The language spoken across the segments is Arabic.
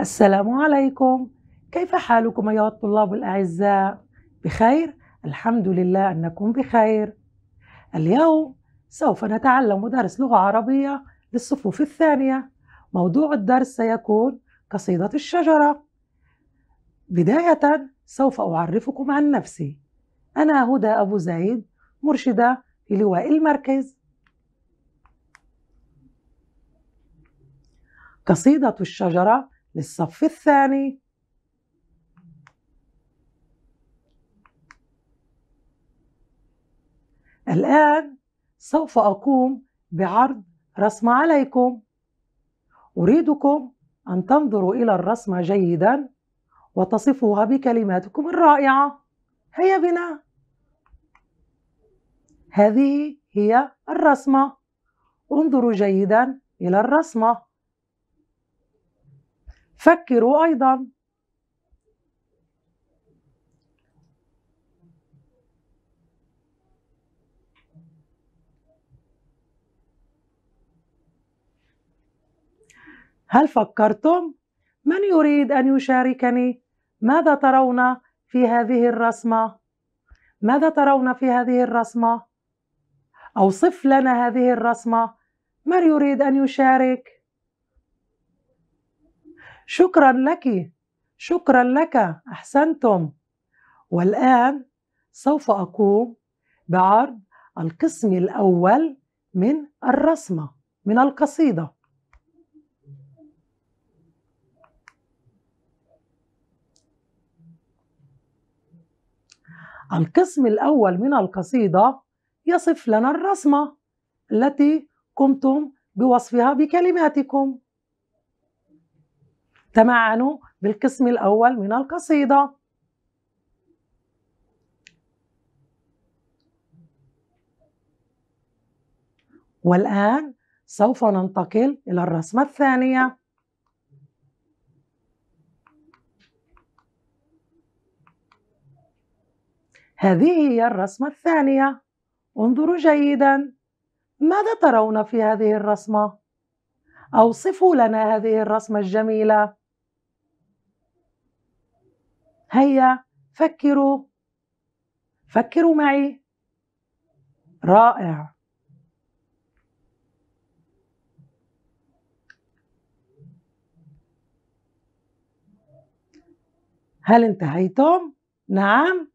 السلام عليكم. كيف حالكم أيها الطلاب الأعزاء؟ بخير؟ الحمد لله أنكم بخير. اليوم سوف نتعلم درس لغة عربية للصفوف الثانية. موضوع الدرس سيكون قصيدة الشجرة. بداية سوف أعرفكم عن نفسي. أنا هدى أبو زيد مرشدة في لواء المركز. قصيدة الشجرة للصف الثاني. الآن سوف أقوم بعرض رسمة عليكم. أريدكم أن تنظروا إلى الرسمة جيدا وتصفوها بكلماتكم الرائعة. هيا بنا. هذه هي الرسمة. انظروا جيدا إلى الرسمة. فكروا أيضا هل فكرتم؟ من يريد أن يشاركني؟ ماذا ترون في هذه الرسمة؟ ماذا ترون في هذه الرسمة؟ أوصف لنا هذه الرسمة من يريد أن يشارك؟ شكرا لك. شكرا لك. أحسنتم. والآن سوف أقوم بعرض القسم الأول من الرسمة من القصيدة. القسم الأول من القصيدة يصف لنا الرسمة التي قمتم بوصفها بكلماتكم. تمعنوا بالقسم الأول من القصيدة. والآن سوف ننتقل إلى الرسمة الثانية. هذه هي الرسمة الثانية. انظروا جيدا. ماذا ترون في هذه الرسمة؟ أوصفوا لنا هذه الرسمة الجميلة. هيا فكروا. فكروا معي. رائع. هل انتهيتم؟ نعم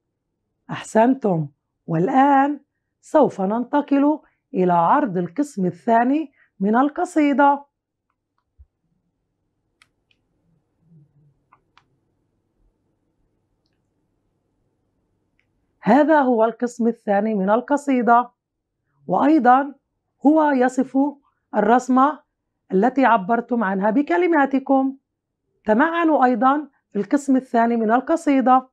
أحسنتم. والآن سوف ننتقل إلى عرض القسم الثاني من القصيدة. هذا هو القسم الثاني من القصيدة. وأيضا هو يصف الرسمة التي عبرتم عنها بكلماتكم. تمعنوا أيضا في القسم الثاني من القصيدة.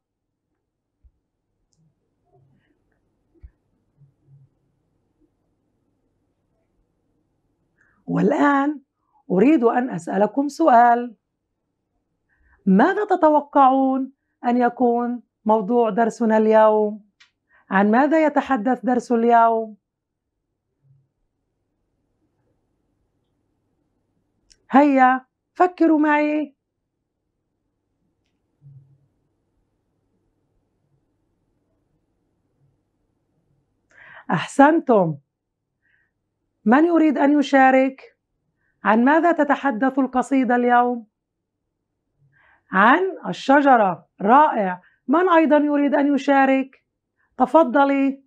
والآن أريد أن أسألكم سؤال. ماذا تتوقعون أن يكون موضوع درسنا اليوم. عن ماذا يتحدث درس اليوم؟ هيا فكروا معي. أحسنتم. من يريد أن يشارك؟ عن ماذا تتحدث القصيدة اليوم؟ عن الشجرة. رائع. من أيضا يريد أن يشارك؟ تفضلي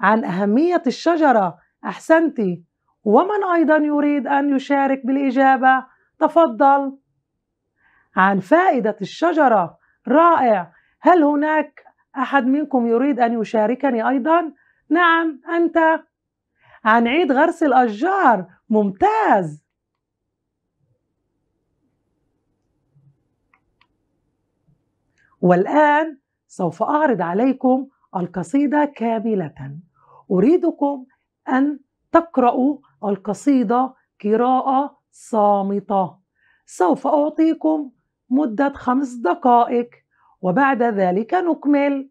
عن أهمية الشجرة أحسنتي ومن أيضا يريد أن يشارك بالإجابة؟ تفضل عن فائدة الشجرة رائع هل هناك أحد منكم يريد أن يشاركني أيضا؟ نعم أنت عن عيد غرس الأشجار ممتاز والآن سوف أعرض عليكم القصيدة كاملة. أريدكم أن تقرأوا القصيدة قراءة صامتة. سوف أعطيكم مدة خمس دقائق وبعد ذلك نكمل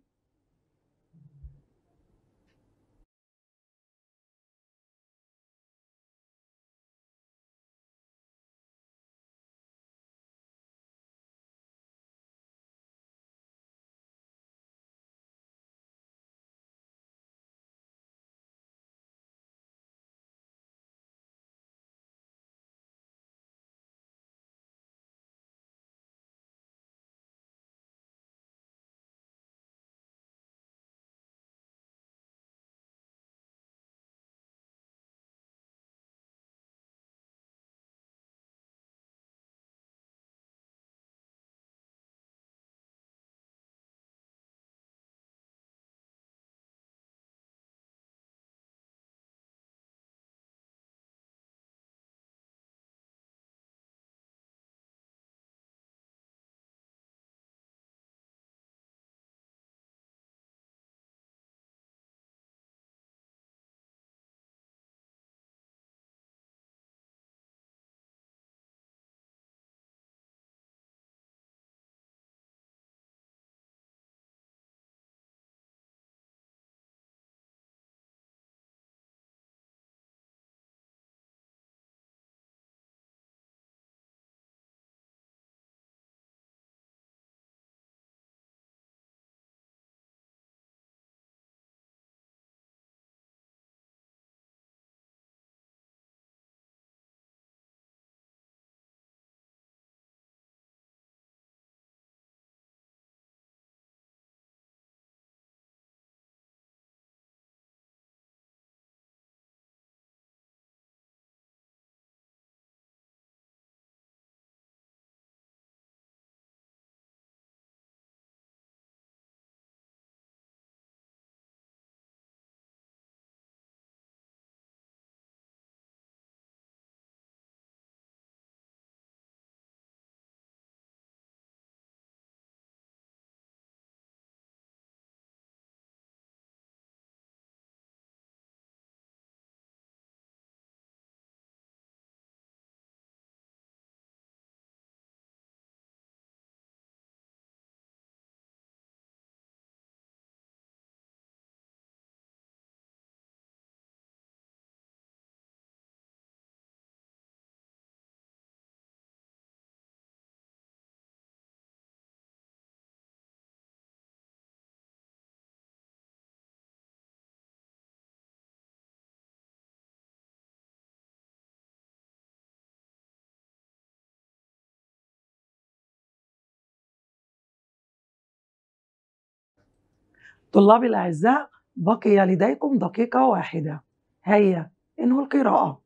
طلابي الأعزاء بقي لديكم دقيقة واحدة. هيا انهوا القراءة.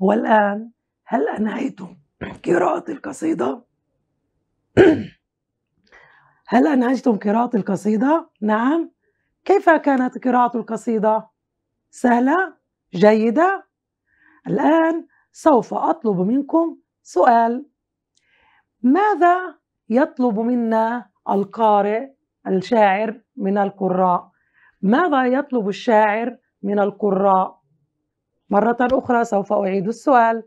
والآن هل أنهيتم قراءة القصيدة؟ هل أنهجتم قراءة القصيدة؟ نعم كيف كانت قراءة القصيدة؟ سهلة؟ جيدة؟ الآن سوف أطلب منكم سؤال ماذا يطلب منا القارئ الشاعر من القراء؟ ماذا يطلب الشاعر من القراء؟ مرة أخرى سوف أعيد السؤال.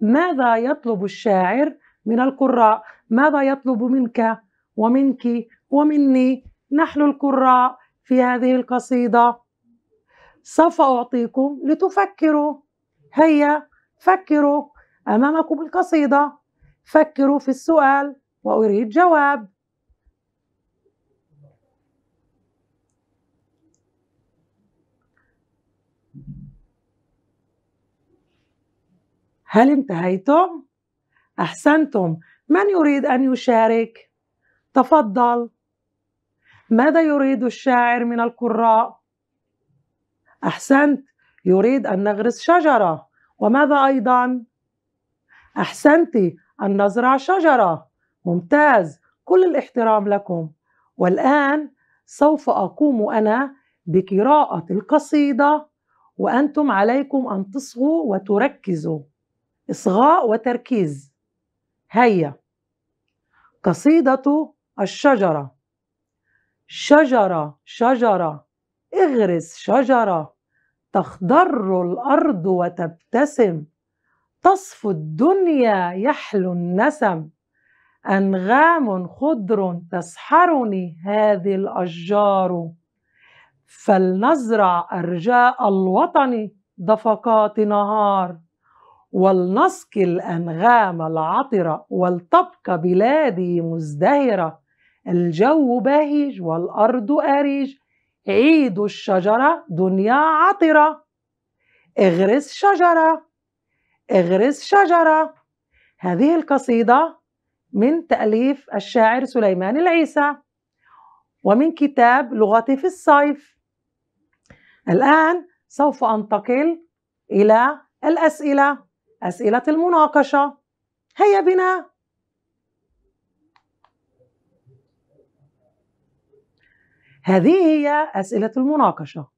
ماذا يطلب الشاعر من القراء؟ ماذا يطلب منك ومنك ومني؟ نحن القراء في هذه القصيدة؟ سوف أعطيكم لتفكروا. هيا فكروا أمامكم القصيدة. فكروا في السؤال وأريد جواب. هل انتهيتم؟ أحسنتم. من يريد أن يشارك؟ تفضل. ماذا يريد الشاعر من القراء؟ أحسنت. يريد أن نغرس شجرة. وماذا أيضا؟ أحسنت. أن نزرع شجرة. ممتاز. كل الاحترام لكم. والآن سوف أقوم أنا بقراءة القصيدة وأنتم عليكم أن تصغوا وتركزوا. إصغاء وتركيز. هيا. قصيدة الشجرة. شجرة شجرة. اغرس شجرة. تخضر الأرض وتبتسم. تصفو الدنيا يحلو النسم. أنغام خضر تسحرني هذه الأشجار. فلنزرع أرجاء الوطن. دفقات نهار. ولنسقي الأنغام العطرة ولتبقى بلادي مزدهرة. الجو بهج والأرض أريج عيد الشجرة دنيا عطرة. اغرس شجرة اغرس شجرة. هذه القصيدة من تأليف الشاعر سليمان العيسى ومن كتاب لغتي في الصيف. الآن سوف أنتقل إلى الأسئلة. أسئلة المناقشة. هيا بنا. هذه هي أسئلة المناقشة.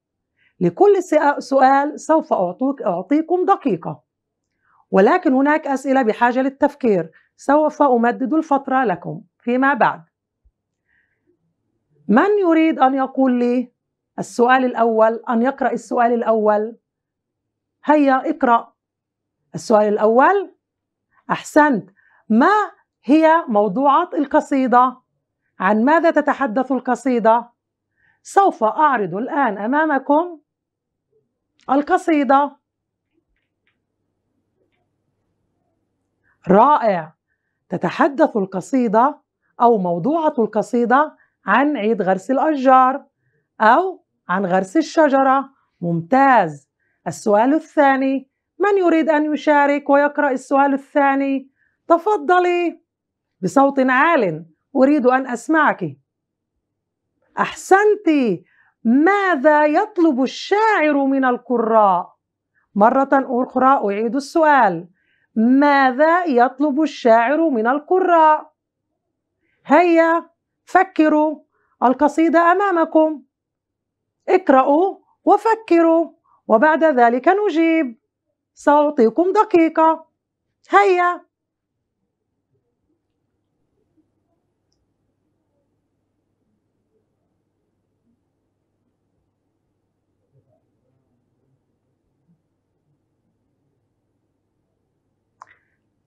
لكل سؤال سوف أعطيك أعطيكم دقيقة. ولكن هناك أسئلة بحاجة للتفكير. سوف أمدد الفترة لكم فيما بعد. من يريد أن يقول لي السؤال الأول أن يقرأ السؤال الأول؟ هيا اقرأ. السؤال الأول أحسنت ما هي موضوعات القصيدة؟ عن ماذا تتحدث القصيدة؟ سوف أعرض الآن أمامكم القصيدة رائع تتحدث القصيدة أو موضوعة القصيدة عن عيد غرس الأشجار أو عن غرس الشجرة ممتاز السؤال الثاني من يريد أن يشارك ويقرأ السؤال الثاني؟ تفضلي. بصوت عال أريد أن أسمعك. أحسنت. ماذا يطلب الشاعر من القراء؟ مرة أخرى أعيد السؤال. ماذا يطلب الشاعر من القراء؟ هيا فكروا. القصيدة أمامكم. اقرأوا وفكروا. وبعد ذلك نجيب. سأعطيكم دقيقة. هيا.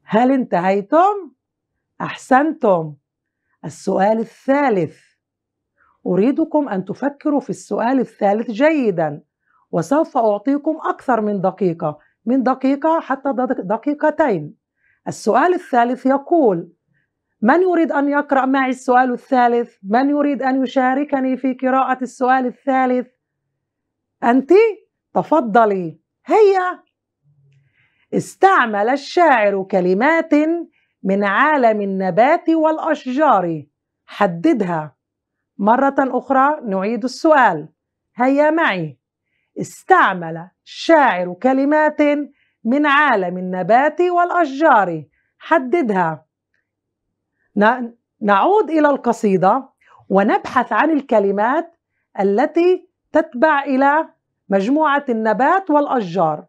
هل انتهيتم؟ أحسنتم. السؤال الثالث. أريدكم أن تفكروا في السؤال الثالث جيدا وسوف أعطيكم أكثر من دقيقة. من دقيقة حتى دقيقتين. السؤال الثالث يقول من يريد أن يقرأ معي السؤال الثالث؟ من يريد أن يشاركني في قراءة السؤال الثالث؟ أنت؟ تفضلي. هيا. استعمل الشاعر كلمات من عالم النبات والأشجار. حددها. مرة أخرى نعيد السؤال. هيا معي. استعمل الشاعر كلمات من عالم النبات والأشجار. حددها. نعود إلى القصيدة ونبحث عن الكلمات التي تتبع إلى مجموعة النبات والأشجار.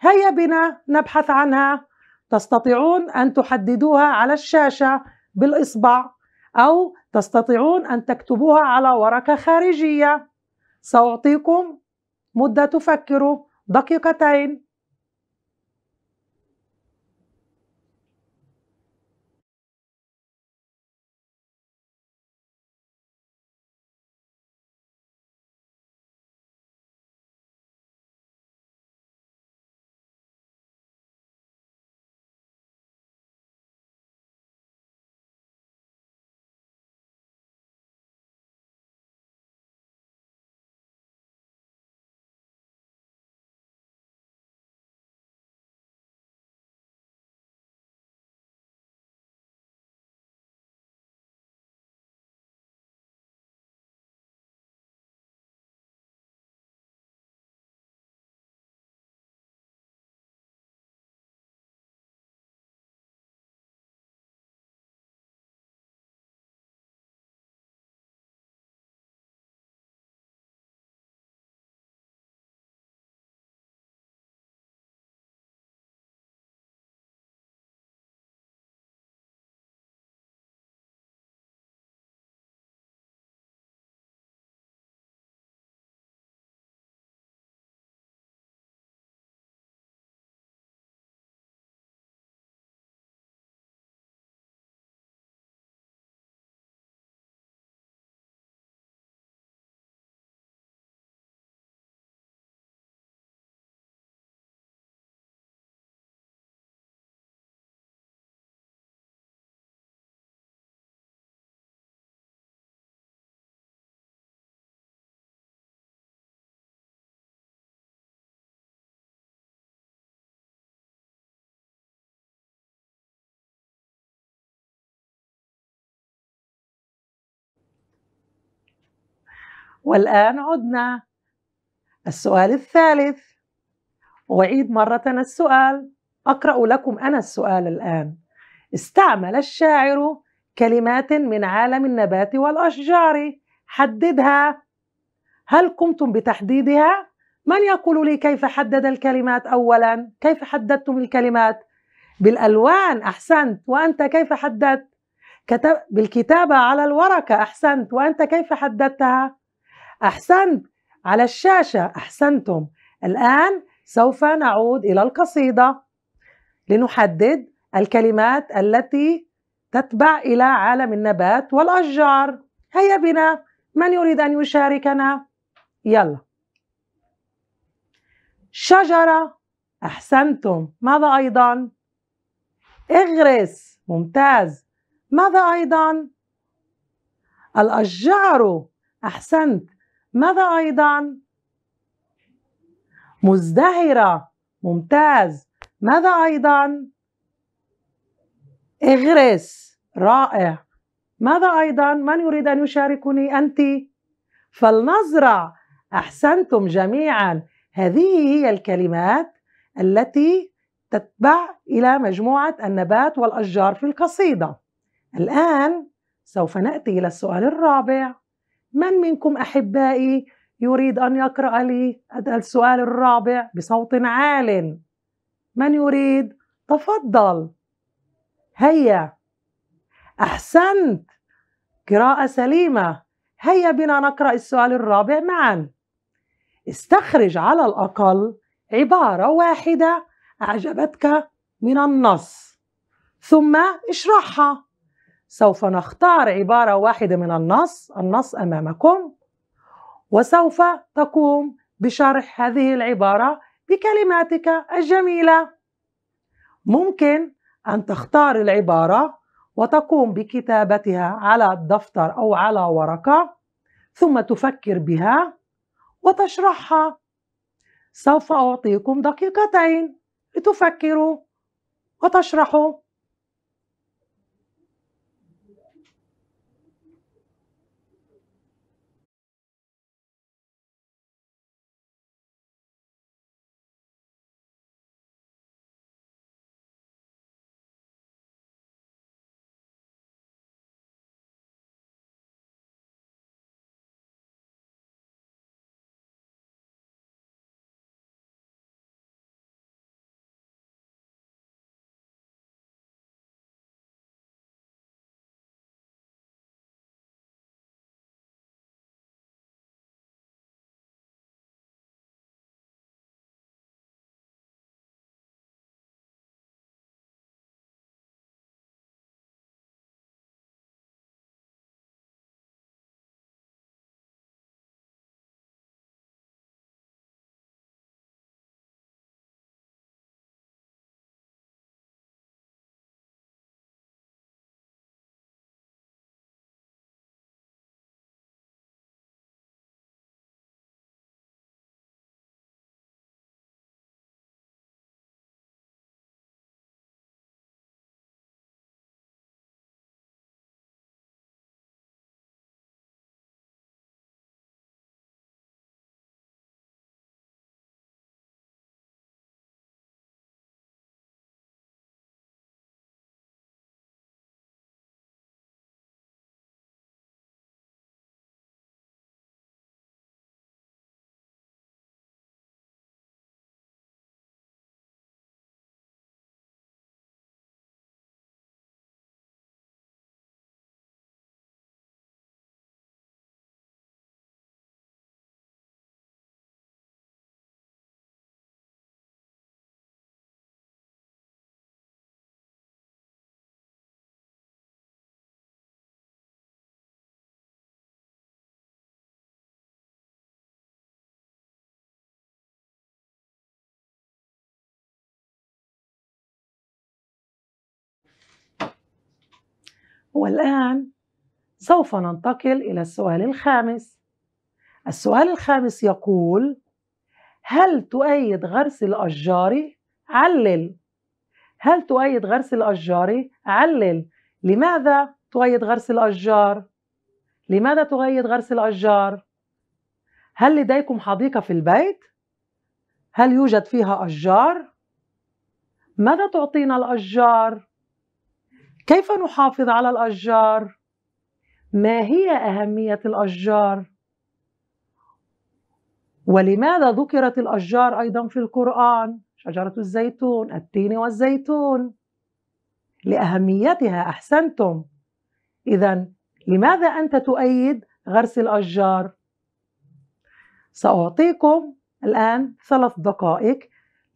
هيا بنا نبحث عنها. تستطيعون أن تحددوها على الشاشة بالإصبع أو تستطيعون أن تكتبوها على ورقة خارجية. سأعطيكم مدة تفكروا دقيقتين. والآن عدنا السؤال الثالث أعيد مرة السؤال أقرأ لكم أنا السؤال الآن استعمل الشاعر كلمات من عالم النبات والأشجار حددها هل قمتم بتحديدها؟ من يقول لي كيف حدد الكلمات أولا؟ كيف حددتم الكلمات؟ بالألوان أحسنت وأنت كيف حددت؟ كتب بالكتابة على الورقة أحسنت وأنت كيف حددتها؟ أحسنت على الشاشة. أحسنتم. الآن سوف نعود إلى القصيدة لنحدد الكلمات التي تتبع إلى عالم النبات والأشجار. هيا بنا. من يريد أن يشاركنا؟ يلا. شجرة. أحسنتم. ماذا أيضا؟ اغرس ممتاز. ماذا أيضا؟ الأشجار. أحسنت. ماذا أيضا؟ مزدهرة ممتاز ماذا أيضا؟ إغرس رائع ماذا أيضا؟ من يريد أن يشاركني أنت؟ فلنزرع أحسنتم جميعا هذه هي الكلمات التي تتبع إلى مجموعة النبات والأشجار في القصيدة الآن سوف نأتي إلى السؤال الرابع من منكم أحبائي يريد أن يقرأ لي السؤال الرابع بصوت عال؟ من يريد؟ تفضل. هيا. أحسنت. قراءة سليمة. هيا بنا نقرأ السؤال الرابع معا. استخرج على الأقل عبارة واحدة أعجبتك من النص ثم اشرحها. سوف نختار عبارة واحدة من النص النص أمامكم وسوف تقوم بشرح هذه العبارة بكلماتك الجميلة. ممكن أن تختار العبارة وتقوم بكتابتها على الدفتر أو على ورقة ثم تفكر بها وتشرحها. سوف أعطيكم دقيقتين لتفكروا وتشرحوا. والآن سوف ننتقل إلى السؤال الخامس السؤال الخامس يقول هل تؤيد غرس الأشجار؟ علل هل تؤيد غرس الأشجار؟ علل لماذا تؤيد غرس الأشجار؟ لماذا تؤيد غرس الأشجار؟ هل لديكم حديقة في البيت؟ هل يوجد فيها أشجار؟ ماذا تعطينا الأشجار؟ كيف نحافظ على الأشجار؟ ما هي أهمية الأشجار؟ ولماذا ذكرت الأشجار أيضا في القرآن؟ شجرة الزيتون، التين والزيتون لأهميتها أحسنتم إذا لماذا أنت تؤيد غرس الأشجار؟ سأعطيكم الآن ثلاث دقائق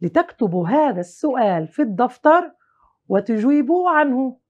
لتكتبوا هذا السؤال في الدفتر وتجيبوا عنه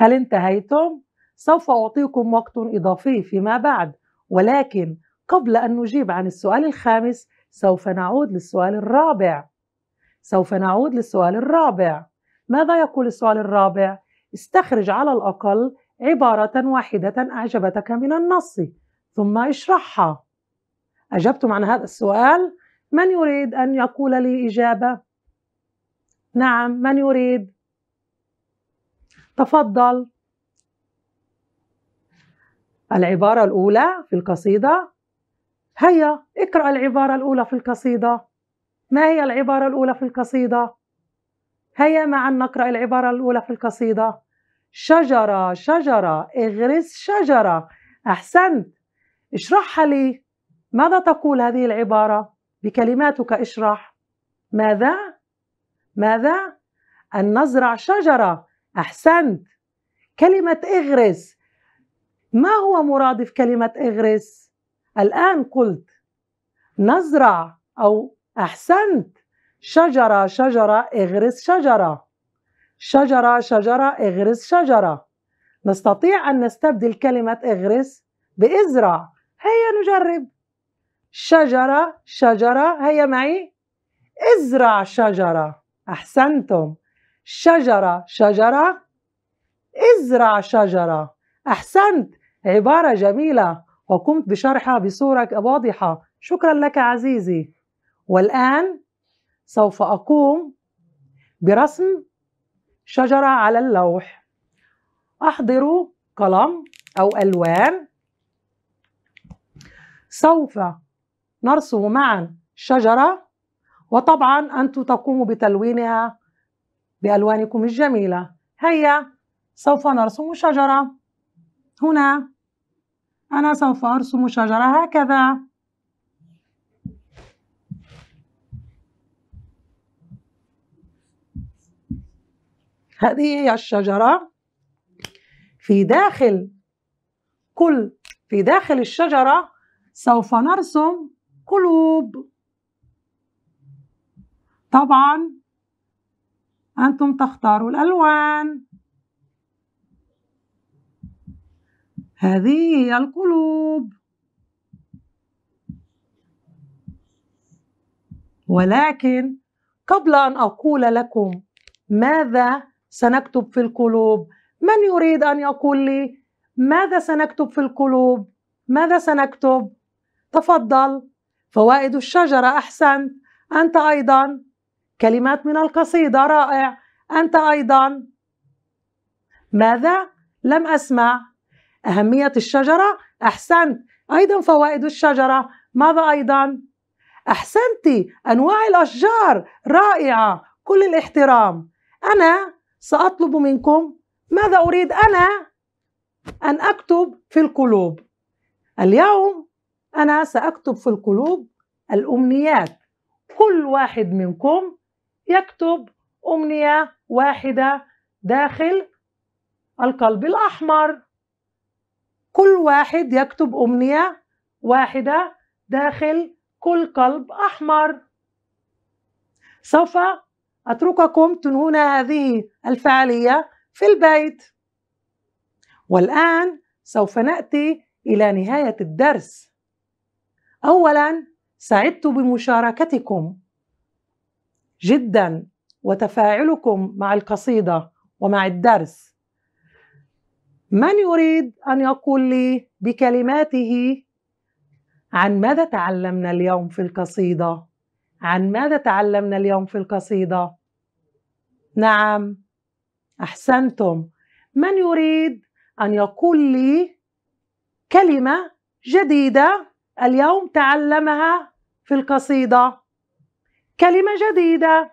هل انتهيتم؟ سوف أعطيكم وقت إضافي فيما بعد ولكن قبل أن نجيب عن السؤال الخامس سوف نعود للسؤال الرابع سوف نعود للسؤال الرابع ماذا يقول السؤال الرابع؟ استخرج على الأقل عبارة واحدة أعجبتك من النص ثم اشرحها أجبتم عن هذا السؤال؟ من يريد أن يقول لي إجابة؟ نعم من يريد؟ تفضل. العبارة الأولى في القصيدة. هيا اقرأ العبارة الأولى في القصيدة. ما هي العبارة الأولى في القصيدة؟ هيا معا نقرأ العبارة الأولى في القصيدة. شجرة شجرة اغرس شجرة. أحسنت. اشرحها لي. ماذا تقول هذه العبارة؟ بكلماتك اشرح. ماذا؟ ماذا؟ أن نزرع شجرة. أحسنت. كلمة إغرس. ما هو مرادف كلمة إغرس؟ الآن قلت نزرع أو أحسنت. شجرة شجرة إغرس شجرة. شجرة شجرة إغرس شجرة. نستطيع أن نستبدل كلمة إغرس بإزرع. هيا نجرب. شجرة شجرة. هيا معي. إزرع شجرة. أحسنتم. شجرة شجرة؟ ازرع شجرة. أحسنت. عبارة جميلة. وقمت بشرحها بصورة واضحة. شكرا لك عزيزي. والآن سوف أقوم برسم شجرة على اللوح. أحضر قلم أو ألوان. سوف نرسم معا شجرة. وطبعا أنتم تقوموا بتلوينها. بألوانكم الجميلة. هيا سوف نرسم شجرة. هنا. أنا سوف أرسم شجرة هكذا. هذه هي الشجرة في داخل. كل في داخل الشجرة سوف نرسم قلوب. طبعا أنتم تختاروا الألوان. هذه هي القلوب. ولكن قبل أن أقول لكم ماذا سنكتب في القلوب من يريد أن يقول لي ماذا سنكتب في القلوب؟ ماذا سنكتب؟ تفضل. فوائد الشجرة أحسنت. أنت أيضا. كلمات من القصيدة رائع. أنت أيضا. ماذا؟ لم أسمع. أهمية الشجرة؟ أحسنت. أيضا فوائد الشجرة. ماذا أيضا؟ أحسنت. أنواع الأشجار. رائعة. كل الاحترام. أنا سأطلب منكم ماذا أريد أنا؟ أن أكتب في القلوب. اليوم أنا سأكتب في القلوب الأمنيات. كل واحد منكم يكتب أمنية واحدة داخل القلب الأحمر. كل واحد يكتب أمنية واحدة داخل كل قلب أحمر. سوف أترككم تنهون هذه الفعالية في البيت. والآن سوف نأتي إلى نهاية الدرس. أولا سعدت بمشاركتكم. جدا وتفاعلكم مع القصيدة ومع الدرس من يريد أن يقول لي بكلماته عن ماذا تعلمنا اليوم في القصيدة؟ عن ماذا تعلمنا اليوم في القصيدة؟ نعم أحسنتم من يريد أن يقول لي كلمة جديدة اليوم تعلمها في القصيدة كلمة جديدة.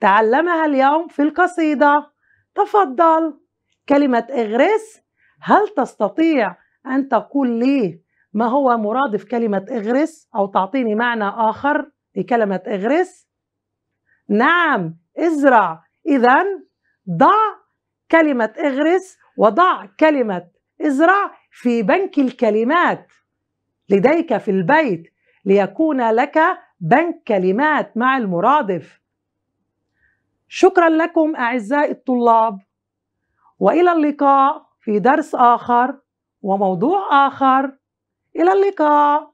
تعلمها اليوم في القصيدة. تفضل. كلمة اغرس هل تستطيع أن تقول لي ما هو مرادف كلمة اغرس أو تعطيني معنى آخر لكلمة اغرس نعم ازرع. إذا ضع كلمة اغرس وضع كلمة ازرع في بنك الكلمات. لديك في البيت ليكون لك بنك كلمات مع المرادف. شكرا لكم أعزائي الطلاب وإلى اللقاء في درس آخر وموضوع آخر. إلى اللقاء.